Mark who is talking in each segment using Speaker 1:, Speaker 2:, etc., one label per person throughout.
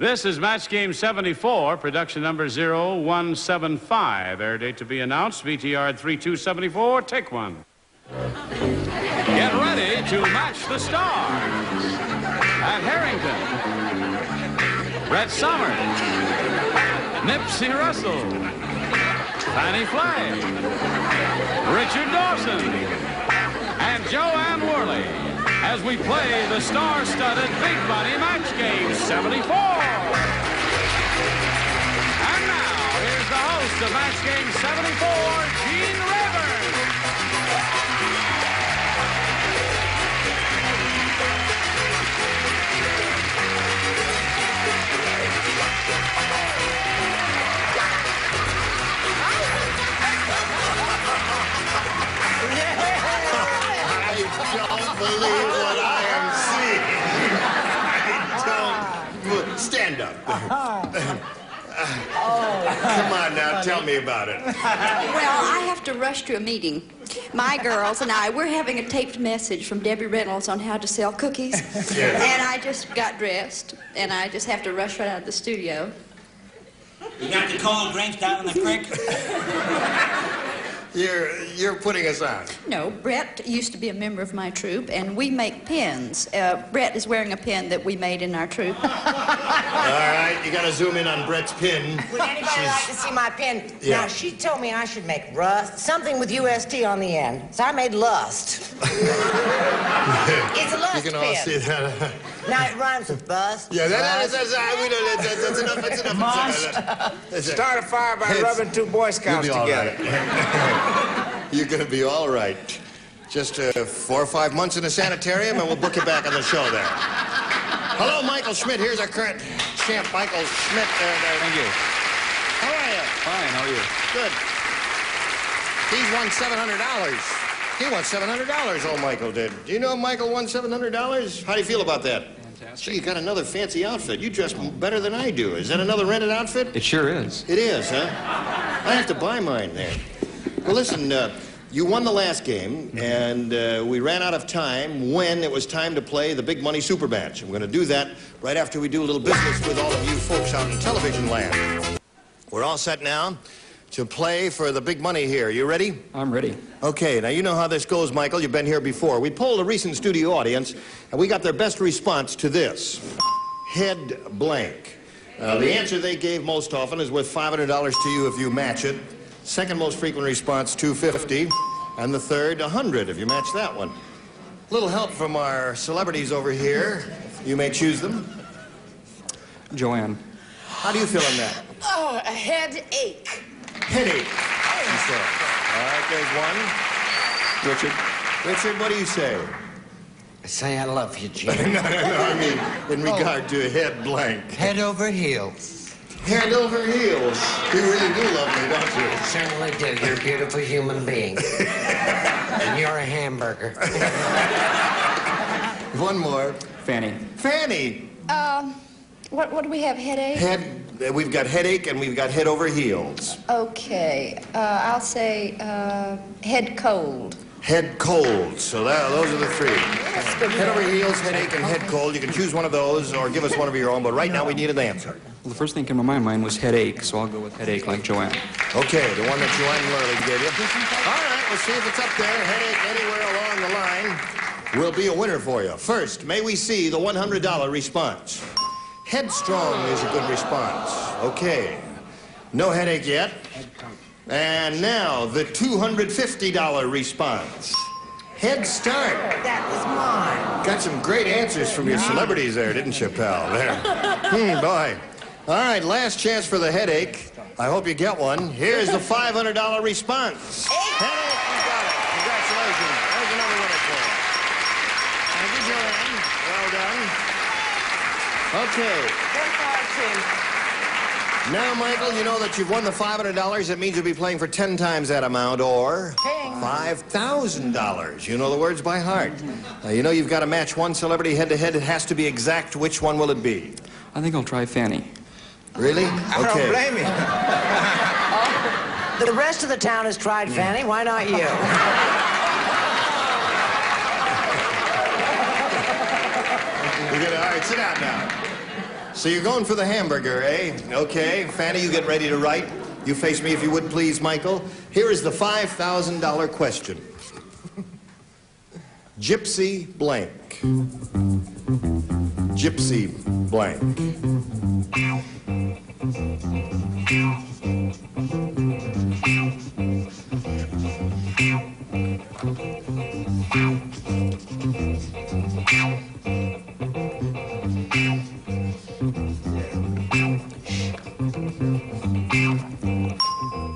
Speaker 1: This is Match Game 74, production number 0175. Air date to be announced, VTR 3274, take one. Get ready to match the stars. Pat Harrington, Brett Somers, Nipsey Russell, Fannie Flagg, Richard Dawson, and Jo Anne Worley as we play the star-studded Big Money Match Game 74. And now, here's the host of Match Game 74, Gene Rayburn.
Speaker 2: Believe what I am seeing. I don't. Stand up. Uh-huh. Come on now, tell me about it.
Speaker 3: Well, I have to rush to a meeting. My girls and I, we're having a taped message from Debbie Reynolds on how to sell cookies. And I just got dressed, and I just have to rush right out of the studio.
Speaker 4: You got the cold drinks down in the creek?
Speaker 2: You're you're putting us on.
Speaker 3: No, Brett used to be a member of my troupe, and we make pins. Uh, Brett is wearing a pin that we made in our troupe.
Speaker 2: All right, you gotta zoom in on Brett's pin.
Speaker 5: Would anybody
Speaker 2: She's-
Speaker 5: like to see my pin?
Speaker 2: Yeah.
Speaker 5: Now, she told me I should make rust, something with UST on the end. So I made lust. it's a lust
Speaker 2: You can all
Speaker 5: pen.
Speaker 2: see that.
Speaker 5: Now it rhymes with bust.
Speaker 2: Yeah, that, that,
Speaker 5: lust.
Speaker 2: that's, that's, we don't, that's, that's enough. That's enough. That's it.
Speaker 6: Start a fire by
Speaker 2: It's-
Speaker 6: rubbing two Boy Scouts
Speaker 2: be all
Speaker 6: together.
Speaker 2: You're gonna be all right. Just uh, four or five months in a sanitarium, and we'll book you back on the show there. Hello, Michael Schmidt. Here's our current champ, Michael Schmidt. Uh, there.
Speaker 1: Thank you.
Speaker 2: how are you?
Speaker 1: Fine, how are you?
Speaker 2: Good. He's won seven hundred dollars. He won seven hundred dollars. Oh, Michael did. Do you know Michael won seven hundred dollars? How do you feel about that?
Speaker 1: Fantastic.
Speaker 2: Gee, you got another fancy outfit. You dress better than I do. Is that another rented outfit?
Speaker 7: It sure is.
Speaker 2: It is, huh? I have to buy mine there. Well, listen, uh, you won the last game, and uh, we ran out of time when it was time to play the big money super match. I'm going to do that right after we do a little business with all of you folks out in television land. We're all set now to play for the big money here. You ready?
Speaker 7: I'm ready.
Speaker 2: Okay, now you know how this goes, Michael. You've been here before. We polled a recent studio audience, and we got their best response to this head blank. Uh, the answer they gave most often is worth $500 to you if you match it. Second most frequent response, 250 And the third, 100 if you match that one. A Little help from our celebrities over here. You may choose them.
Speaker 7: Jo Anne.
Speaker 2: How do you feel on that?
Speaker 5: Oh, a headache.
Speaker 2: Headache. You. All right, there's one.
Speaker 7: Richard.
Speaker 2: Richard, what do you say?
Speaker 6: I say I love you, Gene.
Speaker 2: no, no, no, I mean in regard to head blank.
Speaker 6: Head over heels.
Speaker 2: Head over heels. You really do love me, don't you?
Speaker 6: Certainly do. You're a beautiful human being. and you're a hamburger.
Speaker 2: One more.
Speaker 7: Fannie.
Speaker 2: Fannie.
Speaker 3: Um, what, what do we have, headache?
Speaker 2: Head. uh, We've got headache and we've got head over heels.
Speaker 3: Okay, uh, I'll say uh, head cold.
Speaker 2: Head cold. So that, those are the three. Head over heels, headache, and head cold. You can choose one of those or give us one of your own, but right now we need an answer.
Speaker 7: Well, the first thing that came to my mind was headache, so I'll go with headache like Jo Anne.
Speaker 2: Okay, the one that Jo Anne Worley gave you. All right, we'll see if it's up there. Headache anywhere along the line will be a winner for you. First, may we see the $100 response. Headstrong is a good response. Okay. No headache yet. And now, the $250 response. Head Start.
Speaker 5: That was mine.
Speaker 2: Got some great answers from your celebrities there, didn't you, pal? There. Hmm, boy. All right, last chance for the headache. I hope you get one. Here's the $500 response. Headache, you got it. Congratulations. There's another winner for you. Thank you, Jo Anne. Well done. Okay.
Speaker 5: Very far, Tim.
Speaker 2: Now, Michael, you know that you've won the $500. It means you'll be playing for 10 times that amount or $5,000. You know the words by heart. Now, you know you've got to match one celebrity head to head. It has to be exact. Which one will it be?
Speaker 7: I think I'll try Fannie.
Speaker 2: Really?
Speaker 6: I don't blame you.
Speaker 5: The rest of the town has tried Fannie. Why not you?
Speaker 2: You're gonna, all right, sit down now. So you're going for the hamburger, eh? Okay. Fannie, you get ready to write. You face me if you would, please, Michael. Here is the $5,000 question. Gypsy blank. Gypsy blank.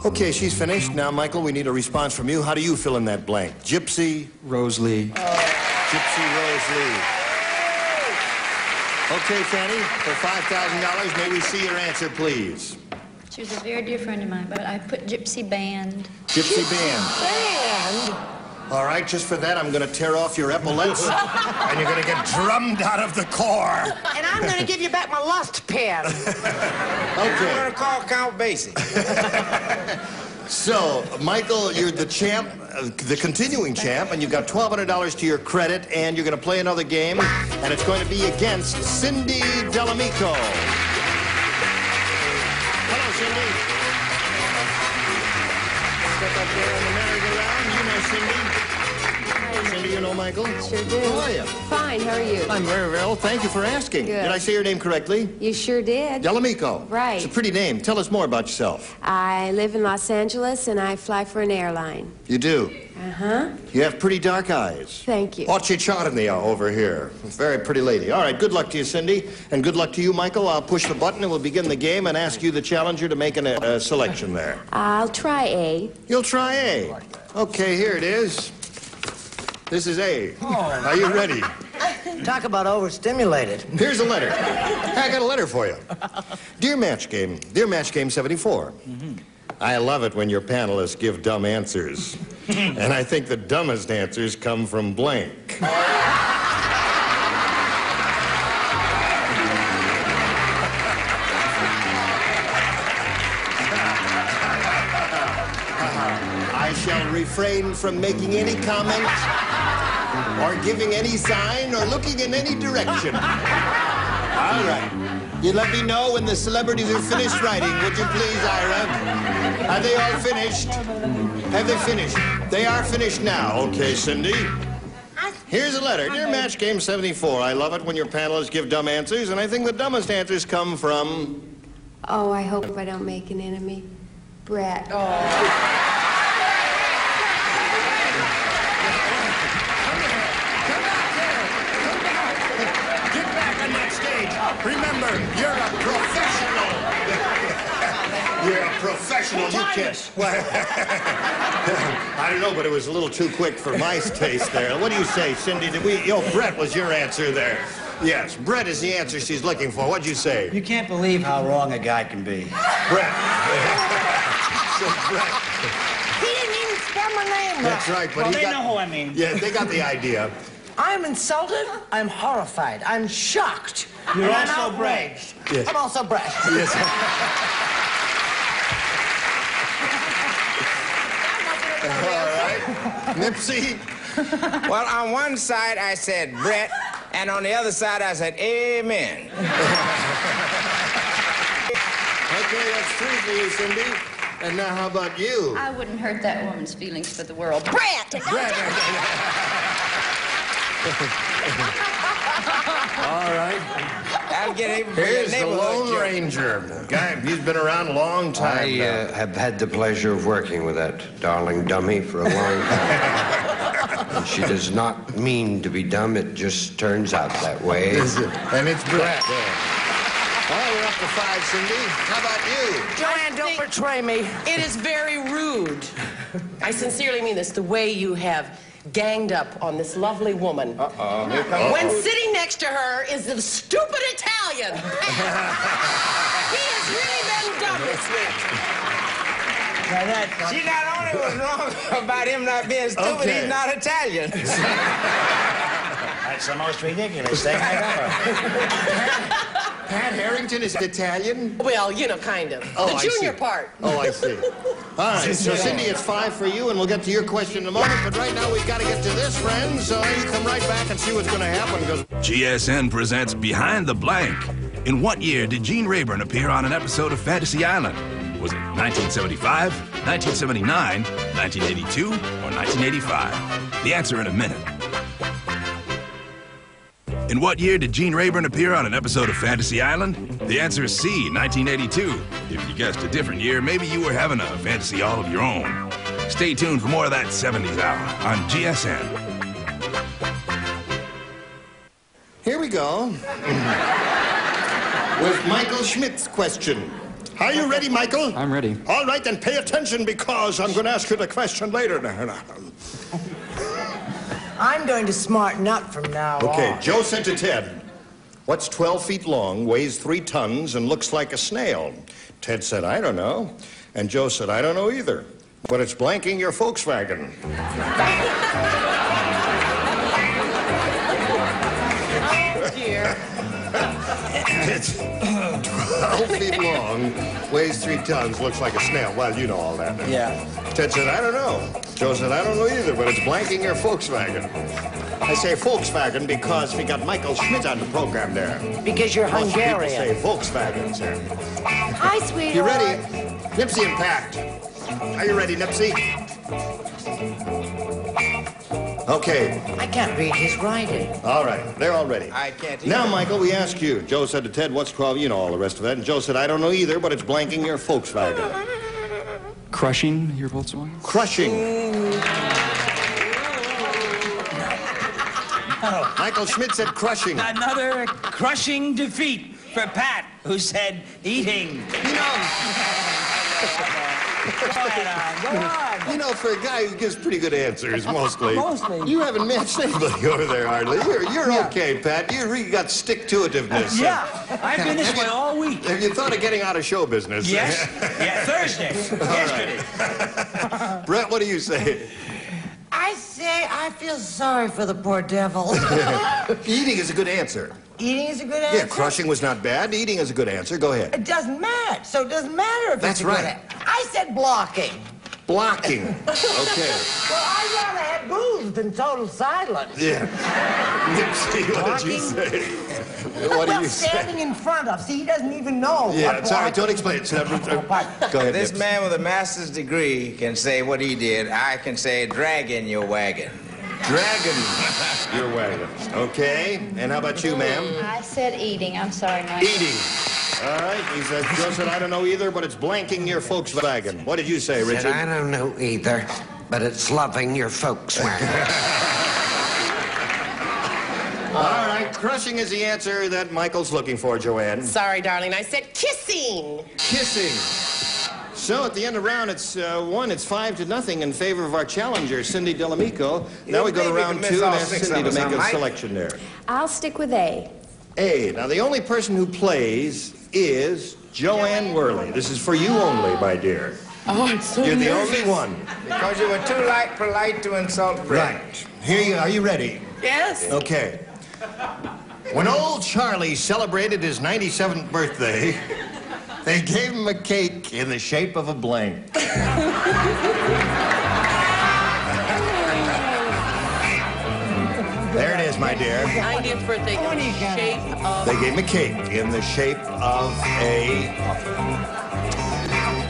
Speaker 2: Okay, she's finished. Now, Michael, we need a response from you. How do you fill in that blank? Gypsy,
Speaker 7: Rose Lee.
Speaker 2: Uh, Gypsy Rose Lee. Okay, Fannie, for $5,000, may we see your answer, please?
Speaker 3: She was a very dear friend of mine, but I put Gypsy Band.
Speaker 2: Gypsy Band.
Speaker 5: And
Speaker 2: All right, just for that, I'm going to tear off your epaulets, and you're going to get drummed out of the corps.
Speaker 5: and I'm going to give you back my lust pen.
Speaker 4: I'm
Speaker 2: Okay.
Speaker 4: gonna call Count Basie.
Speaker 2: So, Michael, you're the champ, uh, the continuing champ, and you've got $1,200 to your credit, and you're going to play another game, and it's going to be against Cindy Delamico. Cindy. Step up there on the merry-go-round. You know Cindy. You know Michael?
Speaker 8: Sure do.
Speaker 2: How are you?
Speaker 8: Fine, how are you?
Speaker 2: I'm very well. Thank you for asking.
Speaker 8: Good.
Speaker 2: Did I say your name correctly?
Speaker 8: You sure did.
Speaker 2: Delamico.
Speaker 8: Right.
Speaker 2: It's a pretty name. Tell us more about yourself.
Speaker 8: I live in Los Angeles and I fly for an airline.
Speaker 2: You do.
Speaker 8: Uh-huh.
Speaker 2: You have pretty dark eyes.
Speaker 8: Thank you.
Speaker 2: Ochi Chornye over here. Very pretty lady. All right, good luck to you, Cindy. And good luck to you, Michael. I'll push the button and we'll begin the game and ask you, the challenger, to make an, a selection there.
Speaker 8: I'll try A.
Speaker 2: You'll try A. Okay, here it is. This is A. Oh. Are you ready?
Speaker 5: Talk about overstimulated.
Speaker 2: Here's a letter. I got a letter for you. Dear Match Game, Dear Match Game 74. Mm-hmm. I love it when your panelists give dumb answers. and I think the dumbest answers come from blank. I shall refrain from making any comment or giving any sign or looking in any direction. All right. You let me know when the celebrities are finished writing, would you please, Ira? Are they all finished? Have they finished? They are finished now. Okay, Cindy. Here's a letter. Dear Match Game 74, I love it when your panelists give dumb answers, and I think the dumbest answers come from...
Speaker 8: Oh, I hope I don't make an enemy. Brett.
Speaker 2: Get back on that stage. Remember, you're a professional. You're a professional. You can't. Well, I don't know, but it was a little too quick for my taste there. What do you say, Cindy? Did we? Yo, Brett was your answer there. Yes, Brett is the answer she's looking for. What'd you say,
Speaker 4: You can't believe how wrong a guy can be.
Speaker 2: Brett? so Brett.
Speaker 5: He didn't even spell my name
Speaker 2: That's
Speaker 5: right.
Speaker 2: right, but
Speaker 4: Well,
Speaker 2: he
Speaker 4: they
Speaker 2: got.
Speaker 4: know who I mean.
Speaker 2: Yeah, they got the idea.
Speaker 5: I'm insulted. I'm horrified. I'm shocked.
Speaker 4: You're
Speaker 5: and I'm
Speaker 4: also Brett.
Speaker 5: outraged.
Speaker 2: Yes.
Speaker 5: I'm also Brett.
Speaker 2: Yes. All right, Nipsey.
Speaker 9: Well, on one side I said Brett, and on the other side I said Amen.
Speaker 2: Okay, that's three for you, Cindy. And now, how about you?
Speaker 3: I wouldn't hurt that woman's feelings for the world. Brett! Brett!
Speaker 2: All right.
Speaker 9: I'll get even
Speaker 2: Here's the Lone
Speaker 9: joke.
Speaker 2: Ranger. Guy, he's been around a long time
Speaker 6: I uh, have had the pleasure of working with that darling dummy for a long time. and she does not mean to be dumb, it just turns out that way.
Speaker 2: And it's Brett. Well, we're up to five, Cindy. How about you?
Speaker 5: Jo Anne, don't betray me.
Speaker 10: It is very rude. I sincerely mean this, the way you have ganged up on this lovely woman.
Speaker 2: Uh-oh, here comes...
Speaker 10: When sitting next to her is the stupid Italian. he has really been dumb this week.
Speaker 4: Now that,
Speaker 9: She not only was wrong about him not being stupid,
Speaker 2: Okay.
Speaker 9: he's not Italian.
Speaker 4: that's the most ridiculous thing I've ever.
Speaker 2: Pat Harrington is Italian?
Speaker 10: Well, you know, kind of.
Speaker 2: Oh,
Speaker 10: the
Speaker 2: I
Speaker 10: junior
Speaker 2: see.
Speaker 10: part.
Speaker 2: Oh, I see. All right, so Cindy, it's five for you, and we'll get to your question in a moment. But right now, we've got to get to this, friends. So you come right back and see what's going to happen. Because
Speaker 11: GSN presents Behind the Blank. In what year did Gene Rayburn appear on an episode of Fantasy Island? Was it 1975, 1979, 1982, or 1985? The answer in a minute. In what year did Gene Rayburn appear on an episode of Fantasy Island? The answer is C, 1982. If you guessed a different year, maybe you were having a fantasy all of your own. Stay tuned for more of that 70s hour on GSN.
Speaker 2: Here we go. With Michael Schmidt's question. Are you ready, Michael?
Speaker 7: I'm ready.
Speaker 2: All right, then pay attention because I'm going to ask you the question later.
Speaker 5: I'm going to smarten up from now
Speaker 2: Okay,
Speaker 5: on.
Speaker 2: Joe said to Ted, What's 12 feet long, weighs three tons, and looks like a snail? Ted said, I don't know. And Joe said, I don't know either. But it's blanking your Volkswagen.
Speaker 5: Oh, dear.
Speaker 2: It's 12 feet long, weighs three tons, looks like a snail. Well, you know all that.
Speaker 4: Yeah.
Speaker 2: Ted said, I don't know. Joe said, I don't know either, but it's blanking your Volkswagen. I say Volkswagen because we got Michael Schmidt on the program there.
Speaker 5: Because you're
Speaker 2: Most people
Speaker 5: Hungarian.
Speaker 2: say Volkswagen, sir.
Speaker 8: Hi, sweetheart.
Speaker 2: You ready? Nipsey and Pat. Are you ready, Nipsey? Okay,
Speaker 5: I can't read his writing.
Speaker 2: all right. They're all ready.
Speaker 9: I can't
Speaker 2: Now. Michael, we ask you. Joe said to Ted, what's 12? You know all the rest of that. And Joe said, I don't know either, but it's blanking your Volkswagen.
Speaker 7: Crushing your Volkswagen?
Speaker 2: Crushing. Michael Schmidt said crushing.
Speaker 4: Another crushing defeat for Pat, who said eating.
Speaker 2: You know,
Speaker 4: Go on. Go on.
Speaker 2: you know, for a guy who gives pretty good answers, mostly.
Speaker 4: Mostly.
Speaker 2: You haven't matched anybody over there, hardly. You're, you're okay, Pat. You really got stick-to-itiveness.
Speaker 4: Yeah, I've been this way all week.
Speaker 2: Have you thought of getting out of show business?
Speaker 4: Yes? Yeah, Thursday. Yesterday.
Speaker 2: Brett, what do you say?
Speaker 5: I say I feel sorry for the poor devil.
Speaker 2: Eating is a good answer.
Speaker 5: Eating is a good answer.
Speaker 2: Yeah, crushing was not bad. Eating is a good answer. Go ahead.
Speaker 5: It doesn't matter. So it doesn't matter if
Speaker 2: That's
Speaker 5: it's a good
Speaker 2: right.
Speaker 5: answer. I said blocking.
Speaker 2: Blocking. Okay.
Speaker 5: Well, I'd rather have booze than total silence.
Speaker 2: Yeah. Nipsey, what did you say? What do
Speaker 5: well,
Speaker 2: you
Speaker 5: standing
Speaker 2: say?
Speaker 5: in front of. See, he doesn't even know.
Speaker 2: Yeah,
Speaker 5: what
Speaker 2: it's. Don't explain it. Go ahead,
Speaker 9: This
Speaker 2: Nipsey.
Speaker 9: man with a master's degree can say what he did. I can say drag in your wagon.
Speaker 2: Dragon, your wagon. Okay. And how about you, ma'am?
Speaker 3: I said eating. I'm sorry, Mike.
Speaker 2: Eating. All right. He says, Joe said, I don't know either, but it's blanking your Volkswagen. What did you say,
Speaker 6: Said,
Speaker 2: Richard?
Speaker 6: I don't know either, but it's loving your Volkswagen.
Speaker 2: All right. Crushing is the answer that Michael's looking for, Jo Anne.
Speaker 10: Sorry, darling. I said kissing.
Speaker 2: Kissing. So at the end of round, it's uh, one. It's five to nothing in favor of our challenger, Cindy Delamico. Now we go to round two and ask Cindy to make a selection there.
Speaker 8: I'll stick with A.
Speaker 2: A. Now the only person who plays is Jo Anne Worley. This is for you only, my dear.
Speaker 10: Oh, I'm so
Speaker 2: You're the
Speaker 10: nervous.
Speaker 2: only one.
Speaker 9: Because you were too light, polite to insult Brett.
Speaker 2: Right. Here you are. You ready?
Speaker 10: Yes.
Speaker 2: Okay. When old Charlie celebrated his 97th birthday, they gave him a cake in the shape of a blank. my dear.
Speaker 10: 90th birthday in the shape of.
Speaker 2: They gave him a cake in the shape of a.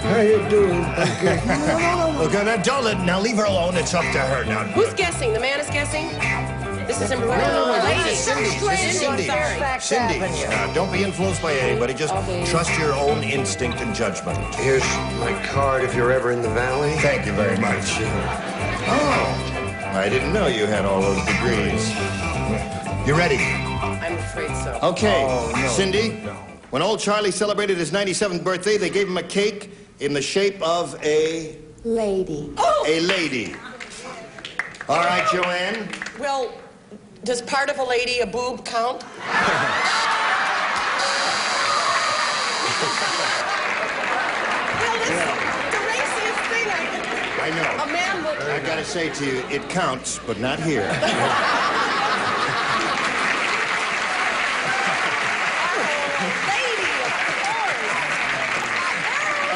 Speaker 5: How you doing?
Speaker 2: Okay, now don't let. Now leave her alone. It's up to her now.
Speaker 10: Who's guessing? The man is guessing? This is important.
Speaker 2: No, no, no,
Speaker 10: Lady.
Speaker 2: this is Cindy. This is Cindy.
Speaker 10: Sorry.
Speaker 2: Cindy, uh, don't be influenced by anybody. Just trust your own instinct and judgment.
Speaker 6: Here's my card if you're ever in the valley.
Speaker 2: Thank you very much. Oh, I didn't know you had all those degrees. You ready?
Speaker 10: I'm afraid so.
Speaker 2: Okay, oh, Cindy. When old Charlie celebrated his 97th birthday, they gave him a cake in the shape of a
Speaker 8: Lady.
Speaker 2: a lady. All right, Jo Anne.
Speaker 10: Well, does part of a lady, a boob, count? well, this the raciest thing I
Speaker 2: I know.
Speaker 10: A man will.
Speaker 2: I gotta say to you, it counts, but not here.
Speaker 10: Lady, of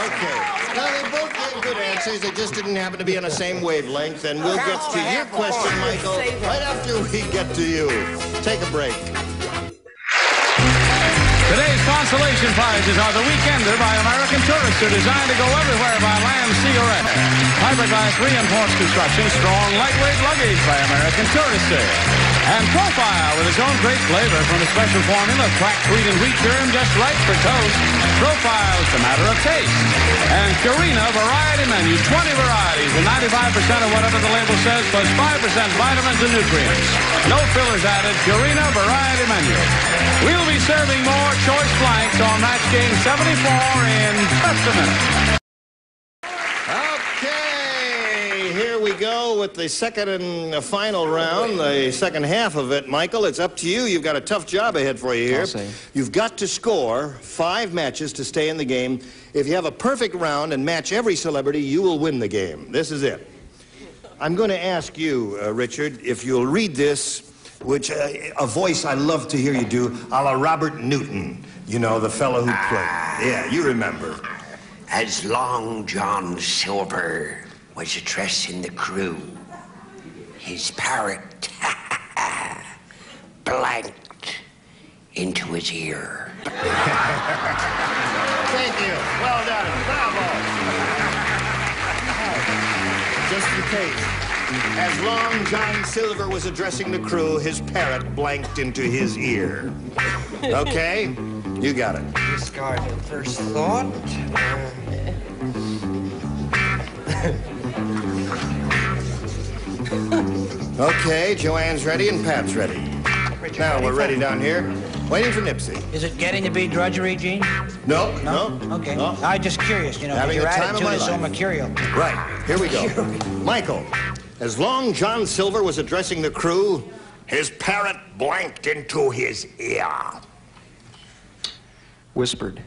Speaker 2: Okay. Now, gave good answers. They just didn't happen to be on the same wavelength. And we'll get to your question, Michael, right after we get to you. Take a break.
Speaker 1: Today's consolation prizes are The Weekender by American Tourister, designed to go everywhere by land, sea, or air. Fiberglass reinforced construction, strong, lightweight luggage by American Tourister. And Profile with its own great flavor from a special formula, cracked wheat and wheat germ just right for toast. Profile, it's a matter of taste. And Purina Variety Menu, 20 varieties and 95% of whatever the label says, plus 5% vitamins and nutrients. No fillers added, Purina Variety Menu. We'll be serving more choice blanks on Match Game 74 in just a minute.
Speaker 2: Okay, here we go with the second and final round, the second half of it. Michael, it's up to you. You've got a tough job ahead for you here.
Speaker 7: I'll say.
Speaker 2: You've got to score five matches to stay in the game. If you have a perfect round and match every celebrity, you will win the game. This is it. I'm going to ask you, uh, Richard, if you'll read this, which uh, a voice I love to hear you do, a la Robert Newton. You know, the fellow who played. Yeah, you remember.
Speaker 6: As Long John Silver was addressing the crew, his parrot blanked into his ear.
Speaker 2: Thank you. Well done. Bravo. Just in case. As long John Silver was addressing the crew, his parrot blanked into his ear. Okay? You got it.
Speaker 5: Discard your first thought.
Speaker 2: Okay, Jo Anne's ready and Pat's ready.
Speaker 5: Richard,
Speaker 2: Now
Speaker 5: ready
Speaker 2: we're ready down here. Waiting for Nipsey.
Speaker 4: Is it getting to be drudgery, Gene?
Speaker 2: No, no.
Speaker 4: Okay.
Speaker 2: no.
Speaker 4: I'm just curious, you know,
Speaker 2: Having
Speaker 4: your
Speaker 2: the time of
Speaker 4: attitude
Speaker 2: my
Speaker 4: is so mercurial.
Speaker 2: Right, here we go. Michael, as long John Silver was addressing the crew, his parrot blanked into his ear.
Speaker 7: Whispered.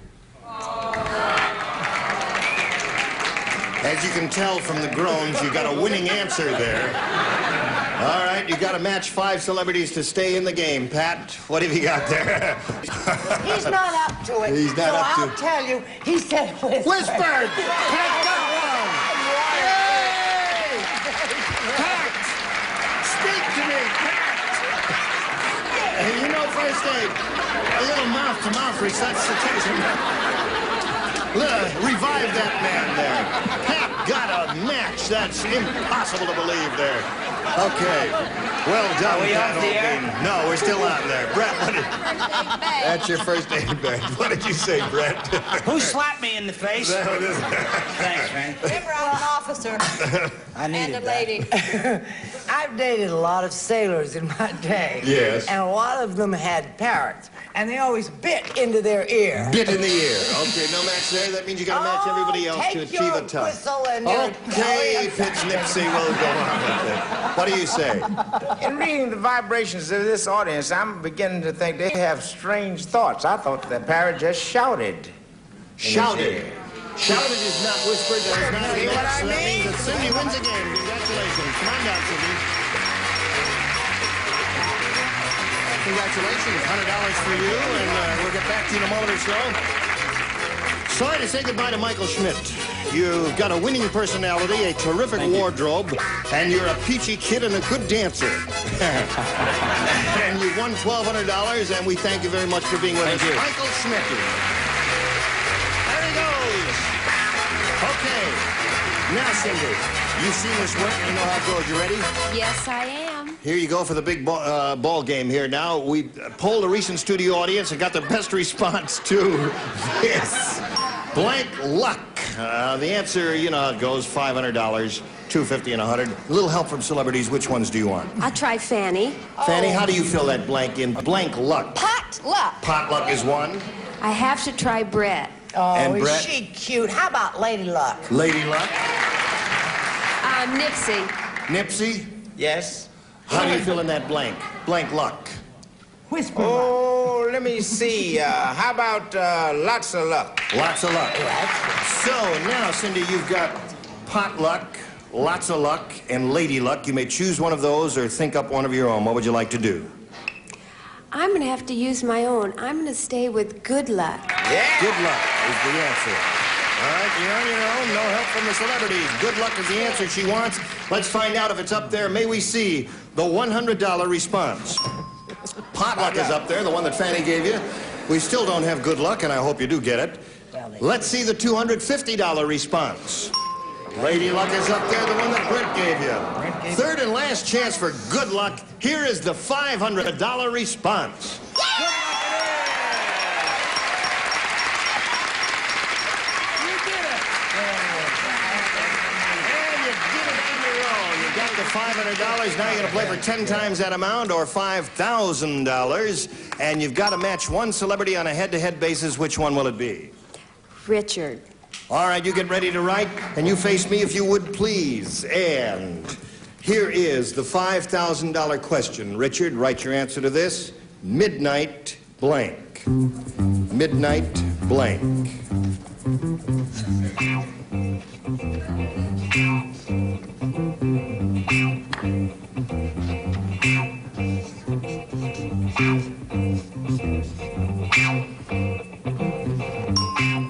Speaker 2: As you can tell from the groans, you got a winning answer there. All right, you got to match five celebrities to stay in the game. Pat, what have you got there?
Speaker 5: He's not up to it.
Speaker 2: He's not
Speaker 5: so
Speaker 2: up to
Speaker 5: I'll tell you, he said whispered.
Speaker 2: Whispered! Pat got one! Yay! Pat! Speak to me, Pat! And you know first aid, a little mouth-to-mouth resuscitation. Uh, Revive that man there. Pat got a match. That's impossible to believe there. Okay. Well done,
Speaker 4: Are we
Speaker 2: Pat
Speaker 4: off the air?
Speaker 2: No, we're still out there. Brett, what did... That's your first aid bag. What did you say, Brett?
Speaker 4: Who slapped me in the face? Thanks, man.
Speaker 3: Remember, I'm an officer
Speaker 4: I needed
Speaker 3: and
Speaker 4: needed
Speaker 3: a
Speaker 4: that.
Speaker 3: lady.
Speaker 5: I've dated a lot of sailors in my day.
Speaker 2: Yes.
Speaker 5: And a lot of them had parrots, and they always bit into their ear.
Speaker 2: Bit in the ear. Okay, no match there. That means you got to match
Speaker 5: Oh,
Speaker 2: everybody else to achieve a ton.
Speaker 5: whistle and your-
Speaker 2: Okay, Pitch Nipsey will go on with it. What do you say?
Speaker 9: In reading the vibrations of this audience, I'm beginning to think they have strange thoughts. I thought the parrot just shouted.
Speaker 2: Shouted. Shouted is not whispered. There is not a
Speaker 9: See what
Speaker 2: match.
Speaker 9: I
Speaker 2: So that means that Cindy wins again. Congratulations. Come on down, Cindy. Congratulations. $100 for you, and uh, we'll get back to you in a moment or so. Sorry to say goodbye to Michael Schmidt. You've got a winning personality, a terrific wardrobe, and you're a peachy kid and a good dancer. and you won $1,200, and we thank you very much for being with
Speaker 7: Thank
Speaker 2: us.
Speaker 7: you.
Speaker 2: Michael Schmidt. Now, Cindy, you've seen this work. You know how it goes. You ready?
Speaker 3: Yes, I am.
Speaker 2: Here you go for the big ball, uh, ball game here. Now, we polled a recent studio audience and got the best response to this. Blank luck. Uh, the answer, you know how it goes, $500, 250 and 100 A little help from celebrities. Which ones do you want?
Speaker 8: I'll try Fannie.
Speaker 2: Fannie, how do you fill that blank in? Blank luck.
Speaker 3: Pot luck.
Speaker 2: Pot luck is one.
Speaker 8: I have to try Brett.
Speaker 5: Oh,
Speaker 2: And
Speaker 5: is
Speaker 2: Brett?
Speaker 5: she cute? How about Lady Luck?
Speaker 2: Lady luck.
Speaker 8: Um, Nipsey.
Speaker 2: Nipsey,
Speaker 9: Yes?
Speaker 2: how do you fill in that blank? Blank luck.
Speaker 5: Whisper.
Speaker 9: Oh, let me see. Uh, how about uh, lots of luck?
Speaker 2: Lots of luck. So now, Cindy, you've got pot luck, lots of luck, and lady luck. You may choose one of those or think up one of your own. What would you like to do?
Speaker 8: I'm going to have to use my own. I'm going to stay with good luck.
Speaker 9: Yeah.
Speaker 2: Good luck is the answer. All right, you're on your own. No help from the celebrities. Good luck is the answer she wants. Let's find out if it's up there. May we see the $100 response? Potluck is up there, the one that Fannie gave you. We still don't have good luck, and I hope you do get it. Let's see the $250 response. Lady Luck is up there, the one that Brett gave you. Third and last chance for good luck. Here is the $500 response. And you did it on your own. You got the $500. Now you're going to play for 10 times that amount or $5,000. And you've got to match one celebrity on a head-to-head basis. Which one will it be?
Speaker 8: Richard.
Speaker 2: All right, you get ready to write, and you face me if you would, please. And here is the $5,000 question. Richard, write your answer to this. Midnight blank. Midnight blank.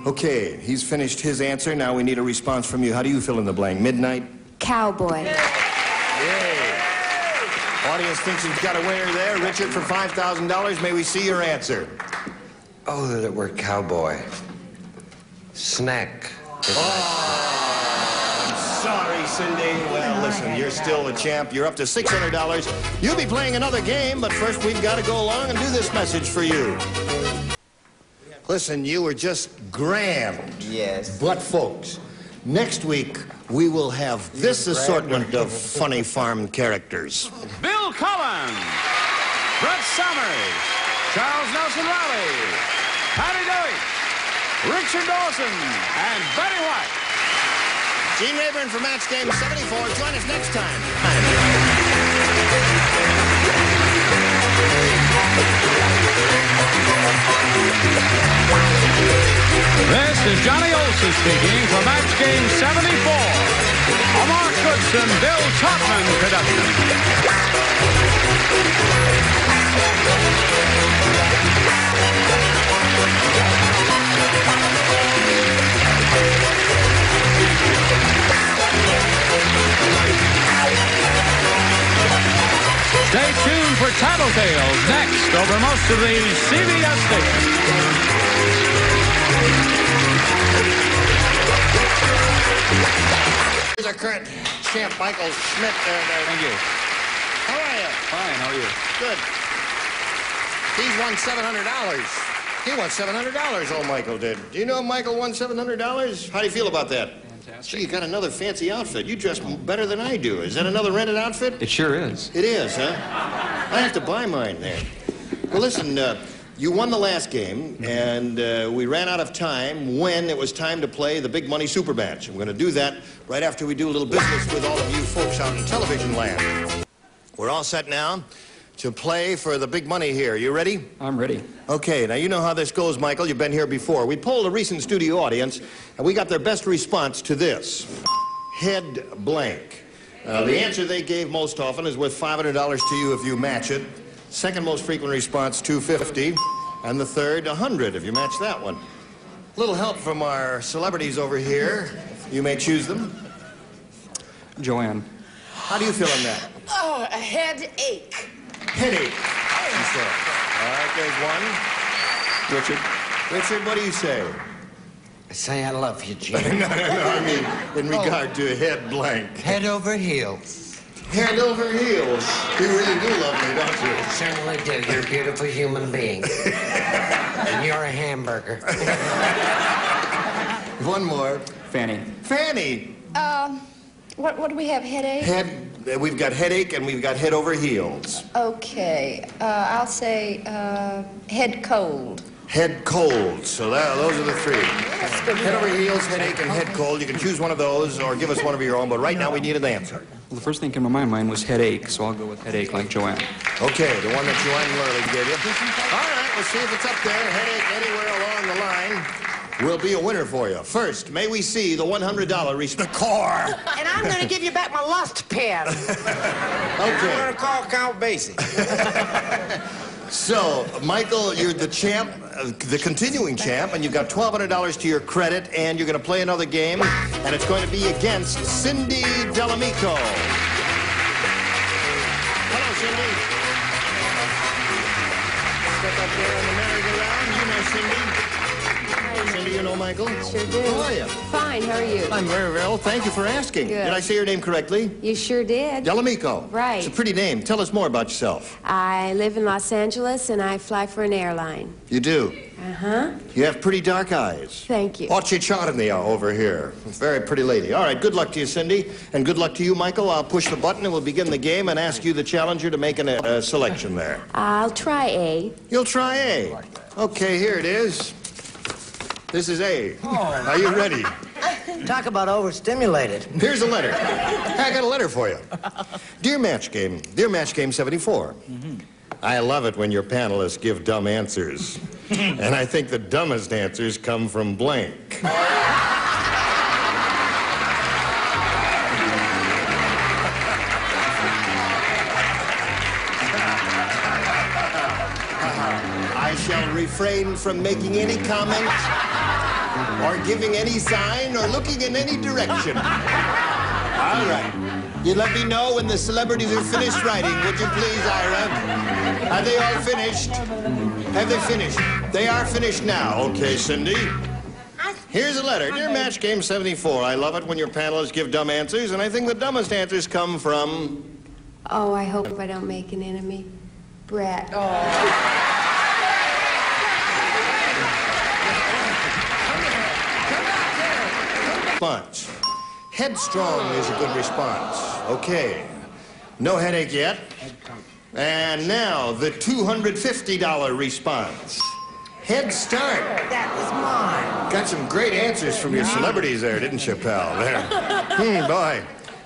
Speaker 2: Okay, he's finished his answer. Now we need a response from you. How do you fill in the blank? Midnight?
Speaker 8: Cowboy.
Speaker 2: Yay. Audience thinks he's got a winner there. Richard, for $5,000, may we see your answer?
Speaker 6: Oh, that it were cowboy. Snack.
Speaker 2: Sorry, Cindy. Well, listen, you're still a champ. You're up to $600. You'll be playing another game, but first we've got to go along and do this message for you. Listen, you were just grand.
Speaker 9: Yes.
Speaker 2: But, folks, next week we will have this assortment of funny farm characters.
Speaker 1: Bill Cullen, Brett Somers, Charles Nelson Reilly, Patti Deutsch, Richard Dawson, and Betty White.
Speaker 2: Gene Rayburn for Match Game 74. Join us next time.
Speaker 1: This is Johnny Olson speaking for Match Game 74. A Mark Goodson, Bill Todman production. Stay tuned for Tattletales next over most of the CBS stations.
Speaker 2: Here's our current champ, Michael Schmidt. There, there.
Speaker 7: Thank you.
Speaker 2: How are you?
Speaker 7: Fine, how are you?
Speaker 2: Good. He's won $700. He won $700, old Michael did. Do you know Michael won $700? How do you feel about that?
Speaker 7: Fantastic.
Speaker 2: Gee, you got another fancy outfit. You dress better than I do. Is that another rented outfit?
Speaker 7: It sure is.
Speaker 2: It is, huh? I have to buy mine there. Well, listen, uh, you won the last game, and uh, we ran out of time when it was time to play the big money super match. I'm going to do that right after we do a little business with all of you folks out in television land. We're all set now to play for the big money here. You ready?
Speaker 7: I'm ready.
Speaker 2: Okay, now you know how this goes, Michael. You've been here before. We polled a recent studio audience, and we got their best response to this head blank. Uh, the answer they gave most often is worth $500 to you if you match it. Second most frequent response, 250 And the third, 100 if you match that one. A Little help from our celebrities over here. You may choose them.
Speaker 7: Jo Anne.
Speaker 2: How do you feel on that?
Speaker 10: Oh, a headache.
Speaker 2: Headache, she said. All right, there's one.
Speaker 7: Richard.
Speaker 2: Richard, what do you say?
Speaker 6: I say I love you,
Speaker 2: no,
Speaker 6: Gene.
Speaker 2: no, no, I mean, in regard to head blank.
Speaker 6: Head over heels.
Speaker 2: Head over heels. You really do love me, don't you?
Speaker 6: I certainly do. You're a beautiful human being. and you're a hamburger.
Speaker 2: One more.
Speaker 7: Fannie.
Speaker 2: Fannie.
Speaker 3: Um, what, what do we have, headache?
Speaker 2: Head, uh, we've got headache and we've got head over heels.
Speaker 3: Okay, uh, I'll say uh, head cold.
Speaker 2: Head cold. So that, those are the three. Head over heels, headache, and head cold. You can choose one of those or give us one of your own, but right now we need an answer.
Speaker 7: Well, the first thing that came to my mind was headache, so I'll go with headache like Jo Anne.
Speaker 2: Okay, the one that Joanne Lurley gave you. All right, let's see if it's up there. Headache anywhere along the line will be a winner for you. First, may we see the $100 reach the car.
Speaker 5: And I'm going to give you back my lust pen.
Speaker 9: I'm
Speaker 2: Okay.
Speaker 9: gonna call Count Basie.
Speaker 2: So, Michael, you're the champ, uh, the continuing champ, and you've got $1,200 to your credit, and you're going to play another game, and it's going to be against Cindy Delamico. Hello, Cindy. You know Michael?
Speaker 8: Sure do.
Speaker 2: How are you?
Speaker 8: Fine, how are you?
Speaker 2: I'm very well. Thank you for asking.
Speaker 8: Good.
Speaker 2: Did I say your name correctly?
Speaker 8: You sure did.
Speaker 2: Delamico.
Speaker 8: Right.
Speaker 2: It's a pretty name. Tell us more about yourself.
Speaker 8: I live in Los Angeles and I fly for an airline.
Speaker 2: You do.
Speaker 8: Uh-huh.
Speaker 2: You have pretty dark eyes.
Speaker 8: Thank you.
Speaker 2: Ochi Chornye over here. Very pretty lady. All right, good luck to you, Cindy. And good luck to you, Michael. I'll push the button and we'll begin the game and ask you, the challenger, to make an, a selection there.
Speaker 8: I'll try A.
Speaker 2: You'll try A. Okay, here it is. This is A. Oh. Are you ready?
Speaker 5: Talk about overstimulated.
Speaker 2: Here's a letter. I got a letter for you. Dear Match Game, Dear Match Game 74. I love it when your panelists give dumb answers. and I think the dumbest answers come from blank. I shall refrain from making any comment or giving any sign or looking in any direction. All right. You let me know when the celebrities are finished writing, would you please, Ira? Are they all finished? Have they finished? They are finished now. Okay, Cindy. Here's a letter. Dear Match Game 74, I love it when your panelists give dumb answers, and I think the dumbest answers come from.
Speaker 8: Oh, I hope I don't make an enemy. Brett.
Speaker 2: Response. Headstrong is a good response. Okay. No headache yet. And now the $250 response. Head Start.
Speaker 5: That was mine.
Speaker 2: Got some great answers from your celebrities there, didn't you, pal? There. Hmm, boy.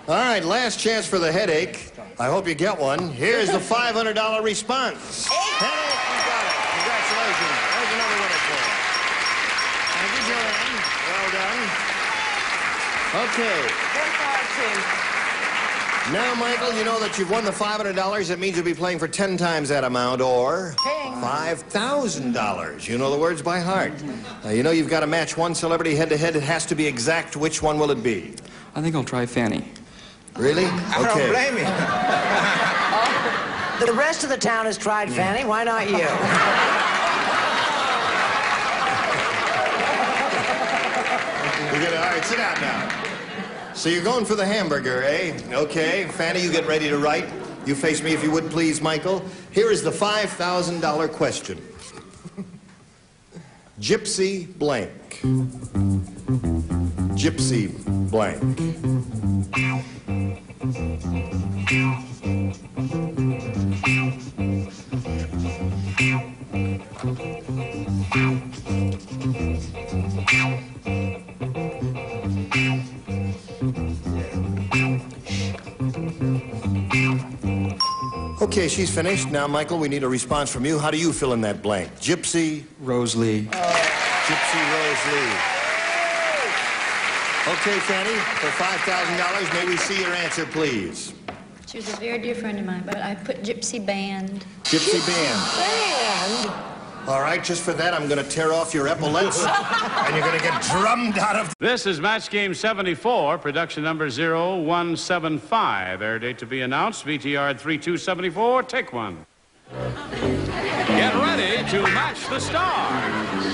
Speaker 2: All right, last chance for the headache. I hope you get one. Here's the $500 response. Headache, you got it. Congratulations. There's another winner for you. Thank you, Jo Anne. Well done. Okay. Now, Michael, you know that you've won the $500. That means you'll be playing for 10 times that amount or $5,000. You know the words by heart. Uh, you know you've got to match one celebrity head to head. It has to be exact. Which one will it be?
Speaker 7: I think I'll try Fannie.
Speaker 2: Really?
Speaker 9: I don't
Speaker 2: Okay.
Speaker 9: blame you.
Speaker 5: The rest of the town has tried Fannie. Why not you?
Speaker 2: We're all right, sit down now. So you're going for the hamburger, eh? Okay. Fannie, you get ready to write. You face me if you would, please, Michael. Here is the $5,000 question. Gypsy blank. Gypsy blank. Okay, she's finished. Now, Michael, we need a response from you. How do you fill in that blank? Gypsy,
Speaker 7: Rose Lee.
Speaker 2: Uh, Gypsy Rose Lee. Okay, Fannie, for $5,000, may we see your answer, please?
Speaker 3: She was a very dear friend of mine, but I put Gypsy Band.
Speaker 2: Gypsy Band.
Speaker 5: And
Speaker 2: All right, just for that, I'm going to tear off your epaulets, and you're going to get drummed out of.
Speaker 1: This is Match Game 74, production number 0175. Air date to be announced, VTR 3274. Take one. Get ready to match the stars.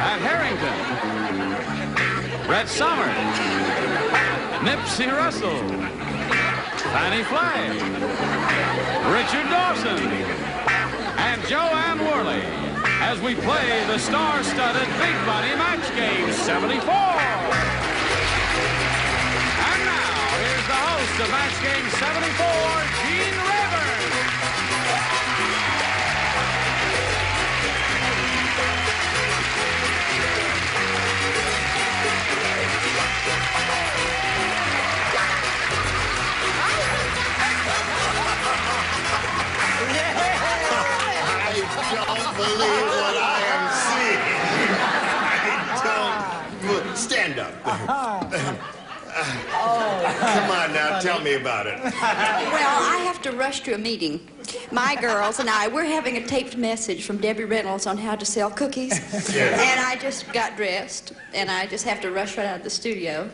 Speaker 1: Pat Harrington, Brett Somers, Nipsey Russell, Fannie Flagg, Richard Dawson, and Jo Anne Worley as we play the star-studded Big Money Match Game 74. And now, here's the host of Match Game 74, Gene Rayburn.
Speaker 2: Believe what I am seeing. I don't. Stand up. Uh-huh. Come on now, tell me about it.
Speaker 3: Well, I have to rush to a meeting. My girls and I, we're having a taped message from Debbie Reynolds on how to sell cookies. And I just got dressed, and I just have to rush right out of the studio.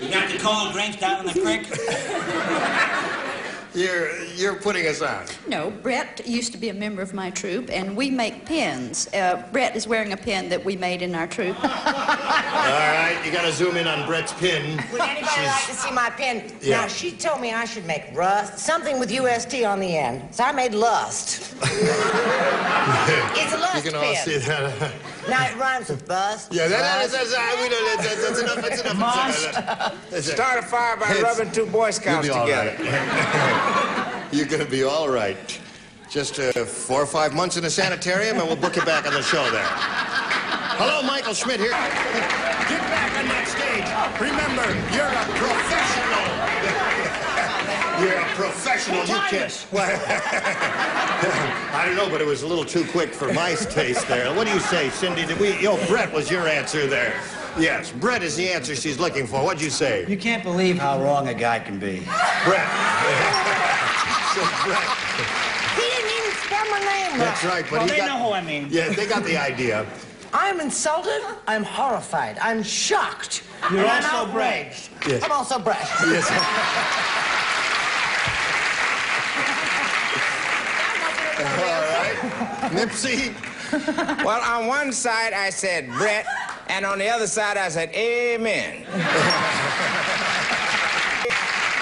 Speaker 4: You got the cold drinks down in the creek?
Speaker 2: You're, you're putting us on.
Speaker 3: No, Brett used to be a member of my troupe, and we make pins. Uh, Brett is wearing a pin that we made in our troupe.
Speaker 2: All right, you got to zoom in on Brett's pin.
Speaker 5: Would anybody
Speaker 2: She's-
Speaker 5: like to see my pin?
Speaker 2: Yeah.
Speaker 5: Now, she told me I should make rust, something with UST on the end. So I made lust. it's a lust
Speaker 2: You can all
Speaker 5: pen.
Speaker 2: see that.
Speaker 5: Now it rhymes with bust.
Speaker 2: Yeah, that,
Speaker 5: rust.
Speaker 2: that's, that's, we don't, that's, that's enough. That's enough.
Speaker 9: Must.
Speaker 2: That's.
Speaker 9: Start a fire by
Speaker 2: It's-
Speaker 9: rubbing two Boy Scouts
Speaker 2: You'll be
Speaker 9: together.
Speaker 2: right. You're going to be all right. Just uh, four or five months in a sanitarium, and we'll book you back on the show there. Hello, Michael Schmidt here. Get back on that stage. Remember, you're a professional. You're a professional. You can't. Well, I don't know, but it was a little too quick for my taste there. What do you say, Cindy? Did we? Yo, Brett was your answer there. Yes, Brett is the answer she's looking for. What'd you say?
Speaker 12: You can't believe how wrong a guy can be.
Speaker 2: Brett. So, Brett.
Speaker 5: He didn't even spell my name
Speaker 2: That's right, but
Speaker 12: Well,
Speaker 2: he
Speaker 12: they
Speaker 2: got,
Speaker 12: know who I mean.
Speaker 2: Yeah, they got the idea.
Speaker 5: I'm insulted. I'm horrified. I'm shocked.
Speaker 12: You're
Speaker 5: and
Speaker 12: also
Speaker 5: outraged.
Speaker 2: Yes.
Speaker 5: I'm also Brett.
Speaker 2: Yes. All right. Nipsey.
Speaker 9: Well, on one side I said Brett, and on the other side I said Amen.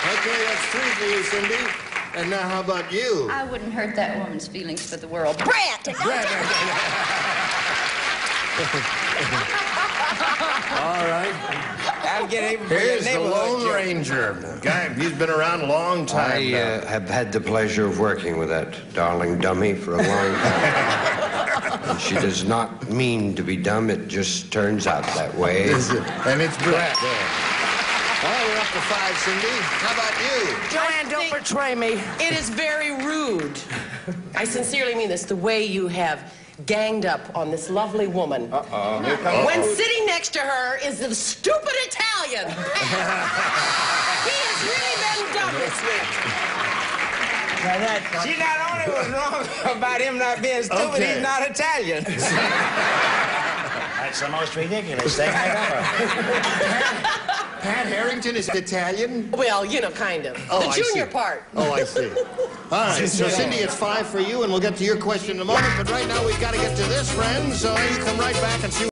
Speaker 2: Okay, that's three for you, Cindy. And now how about you?
Speaker 3: I wouldn't hurt that woman's feelings for the world. Brett!
Speaker 2: Brett. All right.
Speaker 9: I'll get even
Speaker 2: Here's the Lone
Speaker 9: joke.
Speaker 2: Ranger. Guy, he's been around a long time
Speaker 6: I uh, have had the pleasure of working with that darling dummy for a long time. and she does not mean to be dumb, it just turns out that way.
Speaker 2: Is it? And it's black. There. All right, we're up to five, Cindy. How about you?
Speaker 5: Jo Anne, don't betray me.
Speaker 10: It is very rude. I sincerely mean this, the way you have ganged up on this lovely woman.
Speaker 9: Uh-oh, here comes
Speaker 10: When sitting next to her is the stupid Italian. he has really been dumb this week.
Speaker 12: Now that,
Speaker 9: She not only was wrong about him not being stupid,
Speaker 2: Okay.
Speaker 9: he's not Italian.
Speaker 12: that's the most ridiculous thing I've ever.
Speaker 2: Pat Harrington is Italian?
Speaker 10: Well, you know, kind of.
Speaker 2: Oh,
Speaker 10: the
Speaker 2: I
Speaker 10: junior
Speaker 2: see.
Speaker 10: part.
Speaker 2: Oh, I see. All right, so Cindy, it's five for you, and we'll get to your question in a moment. But right now, we've got to get to this, friends. So you come right back and see.